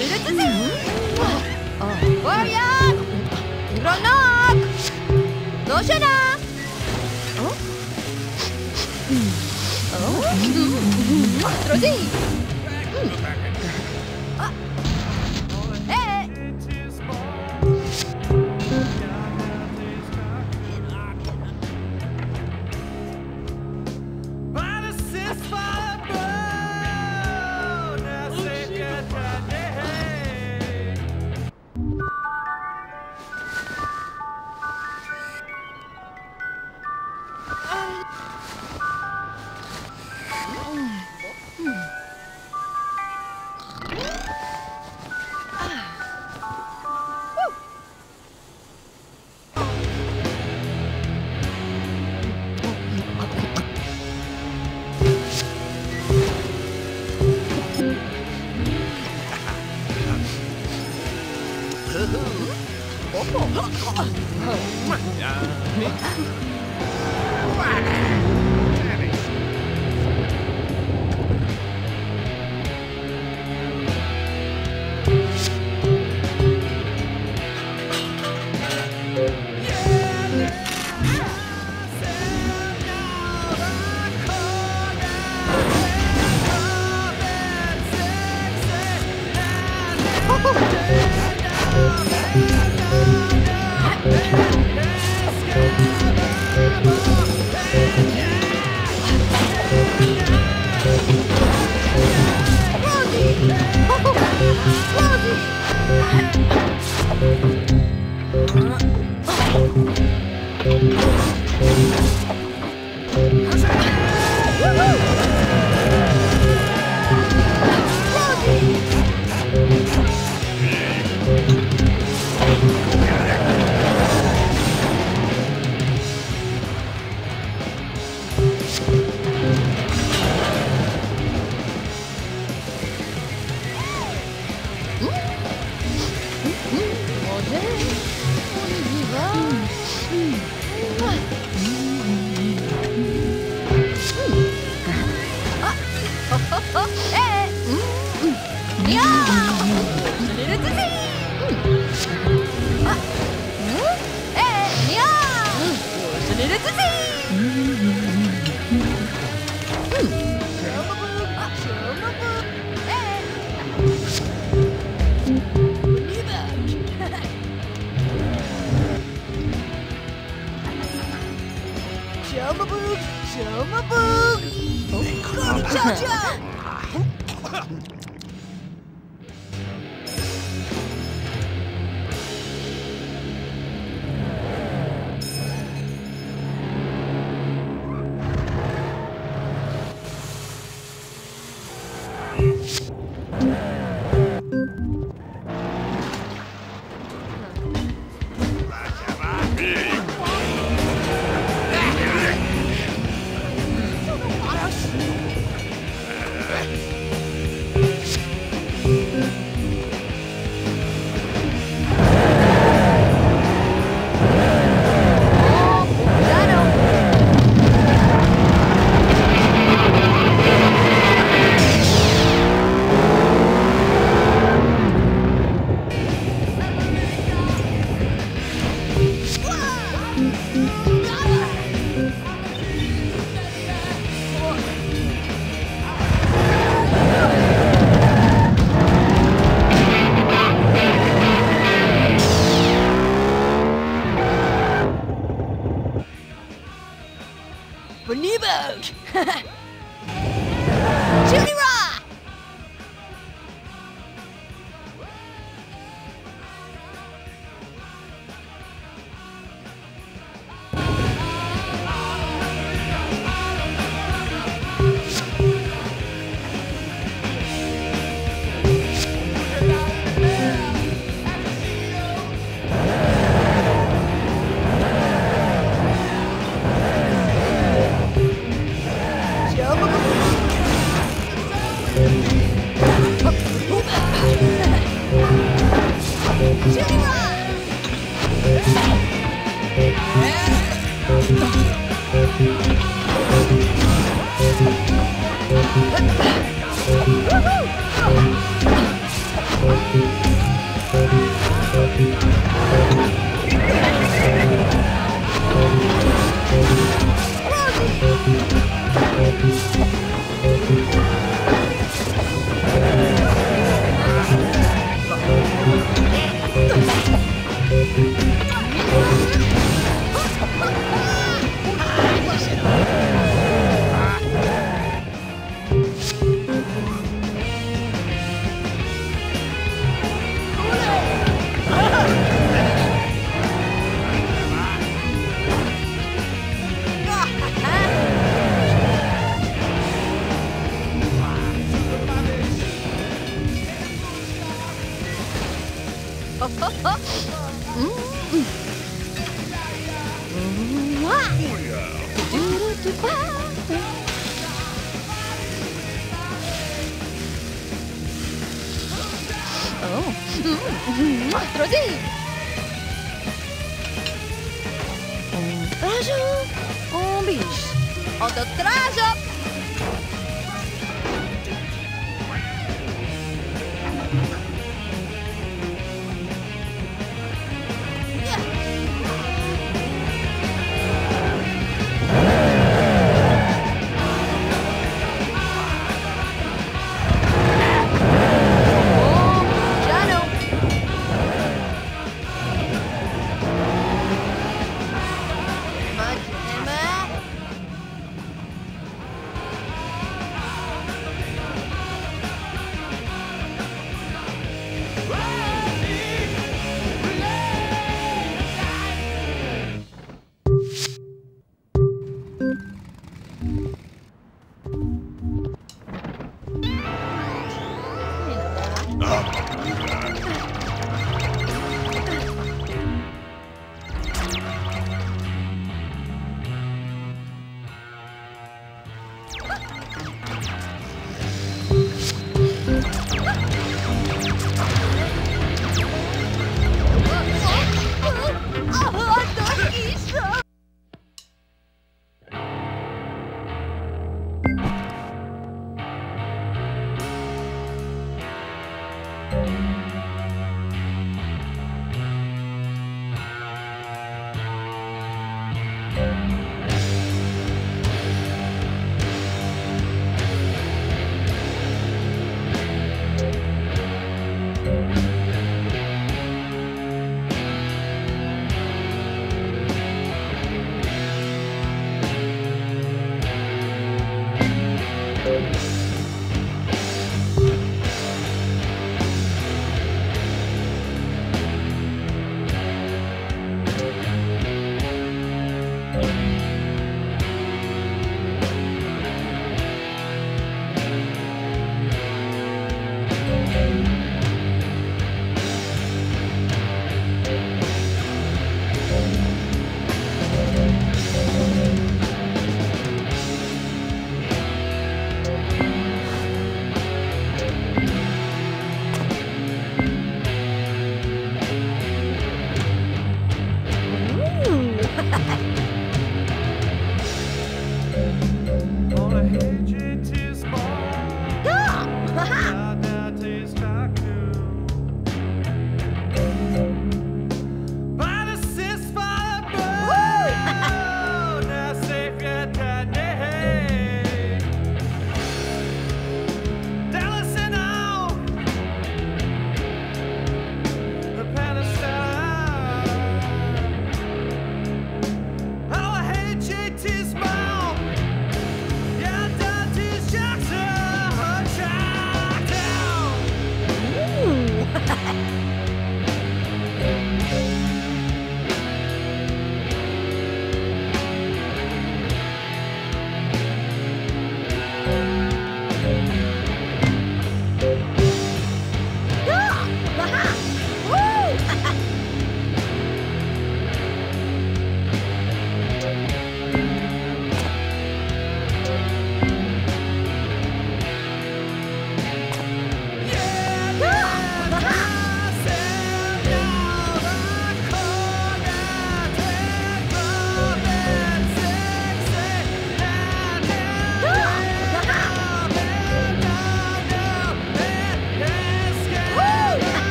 내려주세요. 워리어! 드러넉! 노셔라! 어? 어? 들어 Chumma Boog! Chumma Boog! Chumma Chumma! time.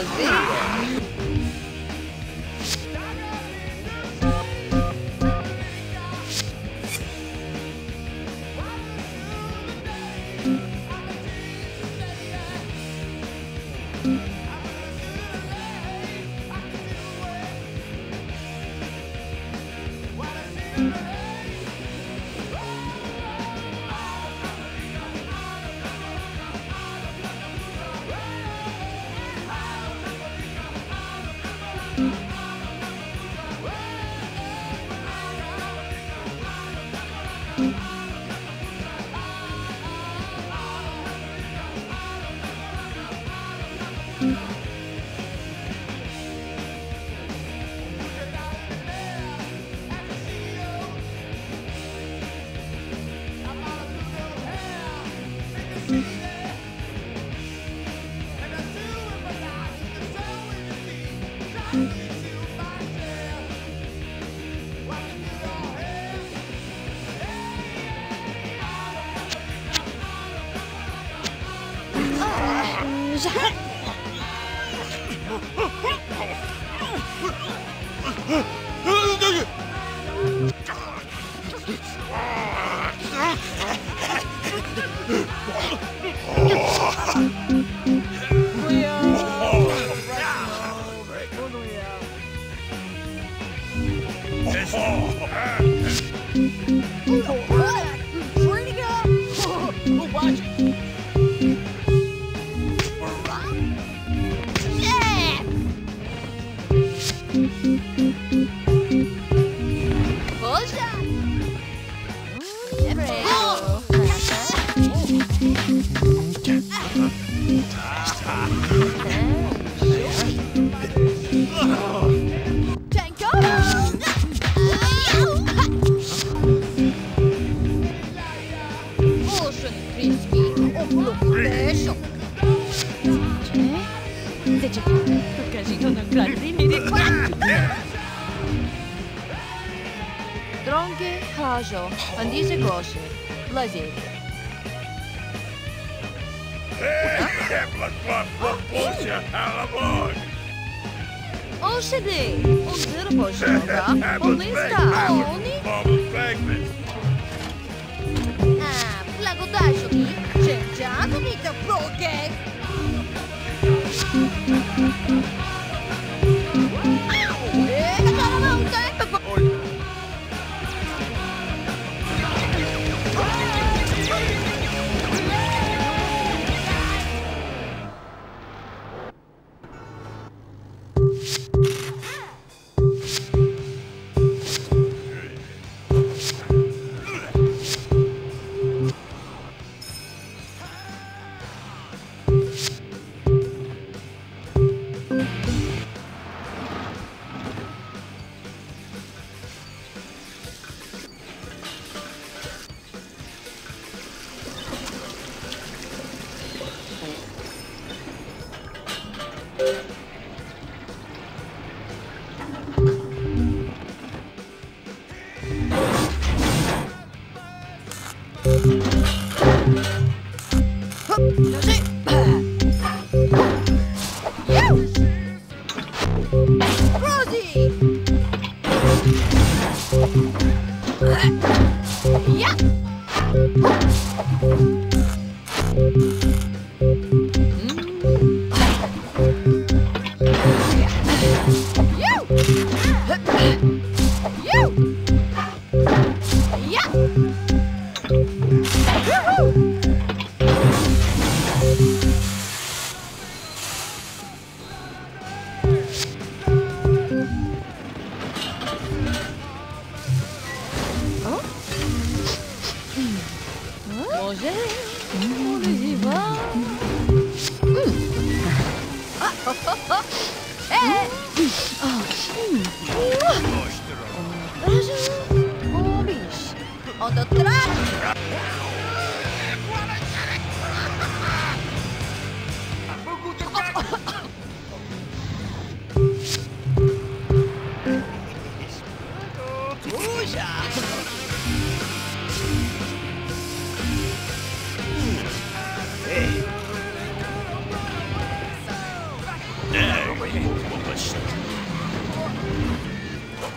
আসবে Mm-hmm. злодей. Orşidei, onları boşluğa, onu está, onu... Ah, blagodașului, cerceatul mică, proche!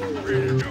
Ready to go.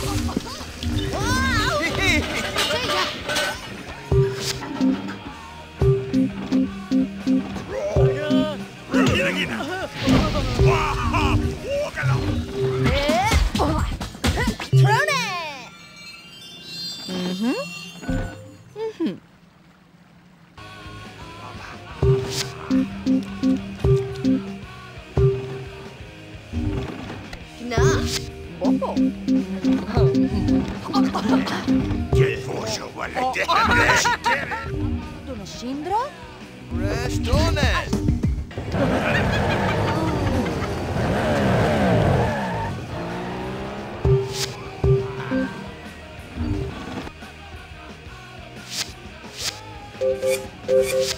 Oh, Quel foscio, guarda te! Tu non scindro? Restone! Thank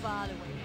Following.